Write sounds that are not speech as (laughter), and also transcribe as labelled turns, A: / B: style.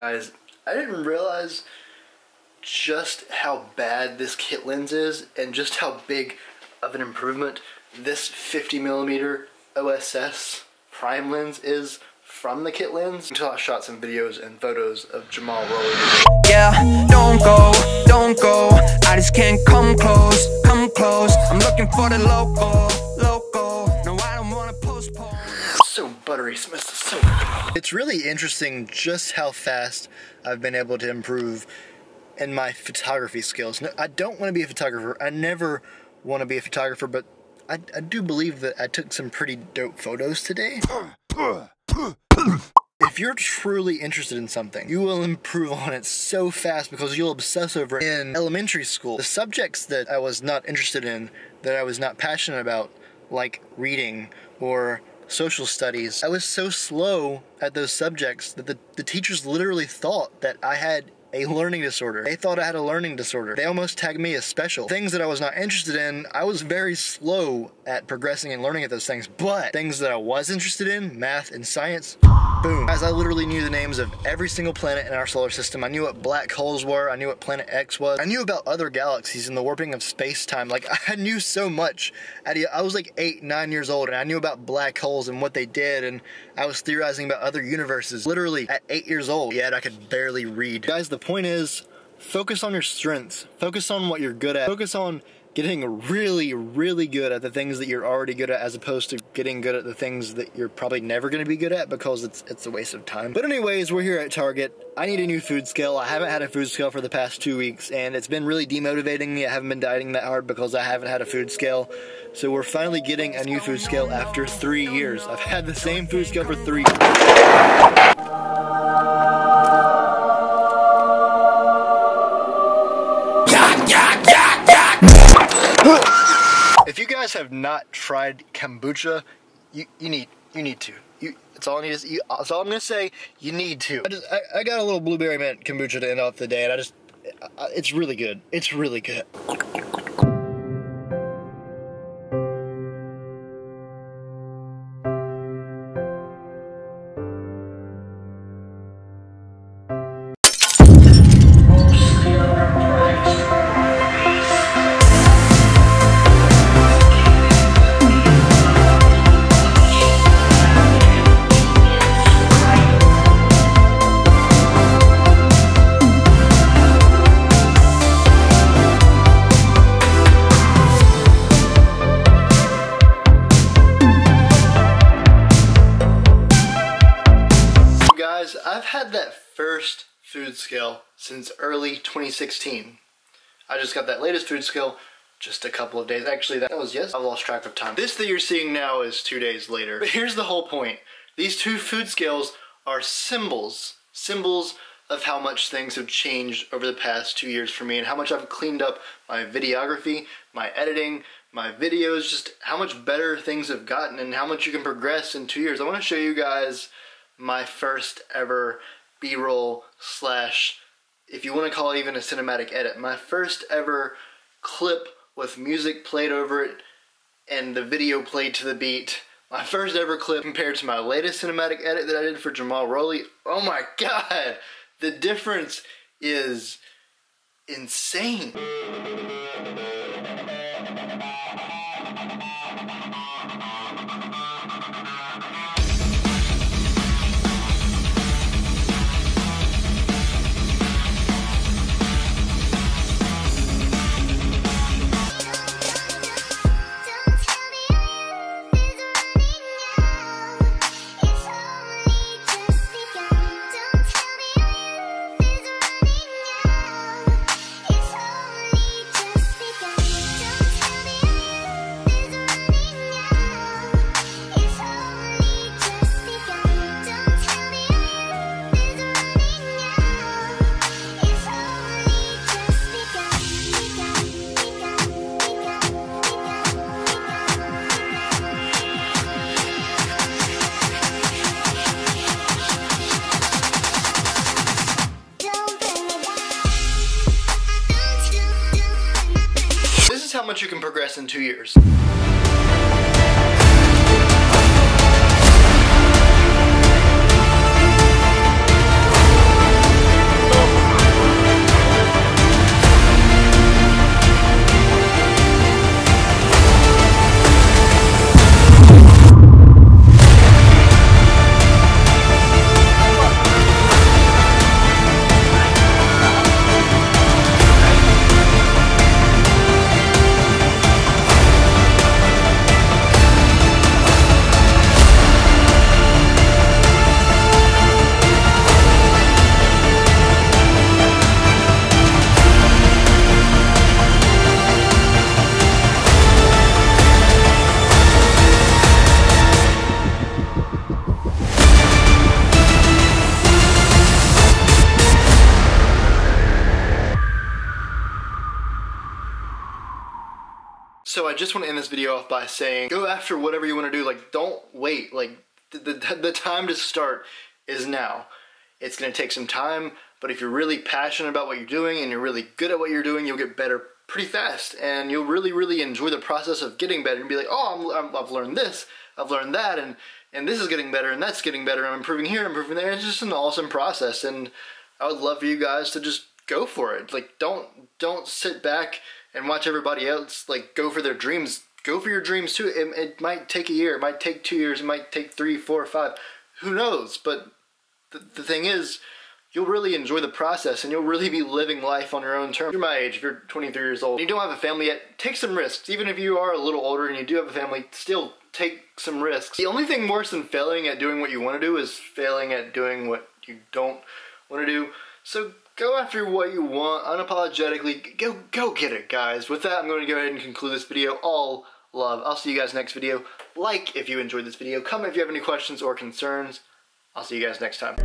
A: Guys, I didn't realize just how bad this kit lens is and just how big of an improvement this 50 millimeter OSS prime lens is from the kit lens until I shot some videos and photos of Jumal Rolle.
B: Yeah, don't go, don't go. I just can't come close, come close. I'm looking for the local.
A: It's really interesting just how fast I've been able to improve in my photography skills. I don't want to be a photographer. I never want to be a photographer, but I, I do believe that I took some pretty dope photos today. If you're truly interested in something, you will improve on it so fast because you'll obsess over it. In elementary school, the subjects that I was not interested in, that I was not passionate about, like reading or social studies, I was so slow at those subjects that the, the teachers literally thought that I had a learning disorder. They thought I had a learning disorder. They almost tagged me as special. Things that I was not interested in, I was very slow at progressing and learning at those things. But things that I was interested in, math and science, boom. As I literally knew the names of every single planet in our solar system. I knew what black holes were. I knew what planet X was. I knew about other galaxies and the warping of space-time. Like, (laughs) I knew so much. I was like eight, nine years old, and I knew about black holes and what they did, and I was theorizing about other universes. Literally, at eight years old, yet I could barely read. Guys, the point is, focus on your strengths. Focus on what you're good at. Focus on getting really, really good at the things that you're already good at as opposed to getting good at the things that you're probably never going to be good at because it's it's a waste of time. But anyways, we're here at Target. I need a new food scale. I haven't had a food scale for the past two weeks and it's been really demotivating me. I haven't been dieting that hard because I haven't had a food scale. So we're finally getting a new food scale after three years. I've had the same food scale for three If you guys have not tried kombucha, you, you need you need to. You, that's all I need. To, you, that's all I'm gonna say. You need to. I, just, I, I got a little blueberry mint kombucha to end off the day, and I just, it's really good. It's really good. I've had that first food scale since early 2016. I just got that latest food scale just a couple of days. Actually, that was yes. I lost track of time. This that you're seeing now is two days later. But here's the whole point. These two food scales are symbols. Symbols of how much things have changed over the past two years for me and how much I've cleaned up my videography, my editing, my videos, just how much better things have gotten and how much you can progress in two years. I want to show you guys my first ever B-roll slash, if you want to call it even a cinematic edit, my first ever clip with music played over it and the video played to the beat. My first ever clip compared to my latest cinematic edit that I did for Jumal Rolle. Oh my (laughs) god! The difference is insane. You can progress in two years. So I just want to end this video off by saying, go after whatever you want to do. Like, don't wait. Like, the, the, the time to start is now. It's going to take some time, but if you're really passionate about what you're doing and you're really good at what you're doing, you'll get better pretty fast. And you'll really, really enjoy the process of getting better and be like, oh, I'm, I've learned this, I've learned that, and, and this is getting better, and that's getting better, I'm improving here, I'm improving there. It's just an awesome process. And I would love for you guys to just go for it. Like, don't, don't sit back and watch everybody else, like, go for their dreams. Go for your dreams too. It, it might take a year, it might take two years, it might take three, four, five. Who knows? But the, the thing is, you'll really enjoy the process and you'll really be living life on your own terms. If you're my age, if you're 23 years old, and you don't have a family yet, take some risks. Even if you are a little older and you do have a family, still take some risks. The only thing worse than failing at doing what you want to do is failing at doing what you don't want to do. So go after what you want unapologetically. Go go get it, guys. With that, I'm going to go ahead and conclude this video. All love. I'll see you guys next video. Like if you enjoyed this video. Comment if you have any questions or concerns. I'll see you guys next time.